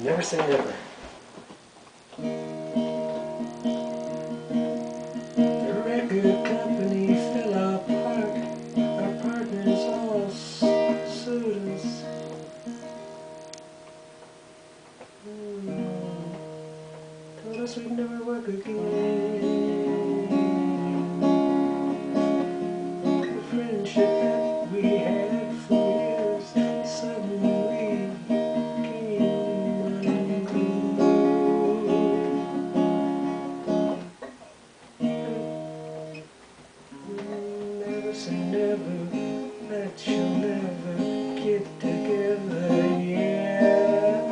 Never say never. The record company fell apart. Our partners all sued us. Hmm. Told us we'd never work again. Never say never, that you'll never get together, yeah.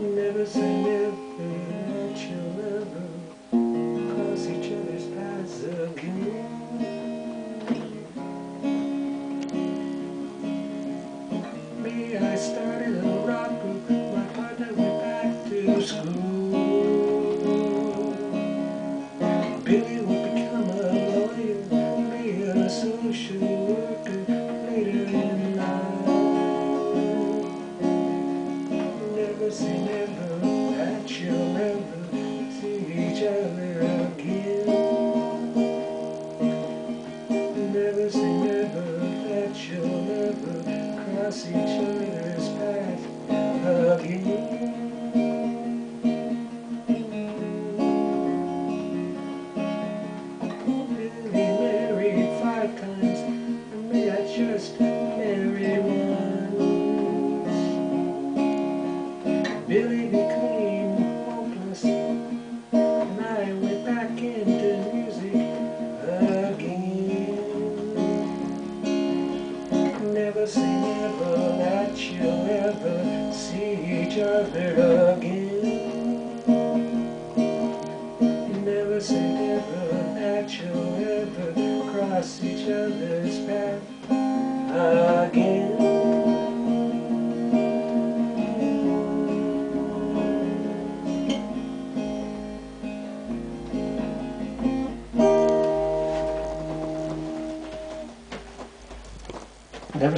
Never say never, that you'll never cross each other's paths again. Me, I started a rock group, my partner went back to school. Other's path again. Billy married five times, and me I just married once. Billy you'll ever see each other again. Never say never that you'll ever cross each other's path again. Never